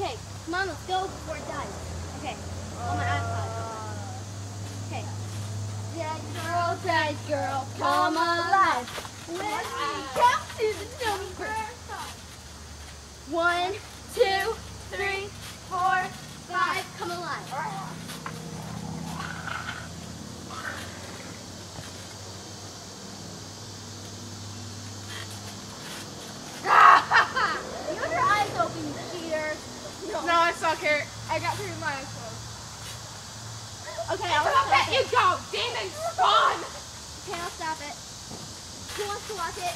Come on, let's go before it dies. Okay, on my iPod. Okay. Dead girl, dead girl, come alive. No, I suck here. I got three of my eyes closed. Okay, I'll stop let you it. go. Demon spawn. Okay, I'll stop it. Who wants to watch it?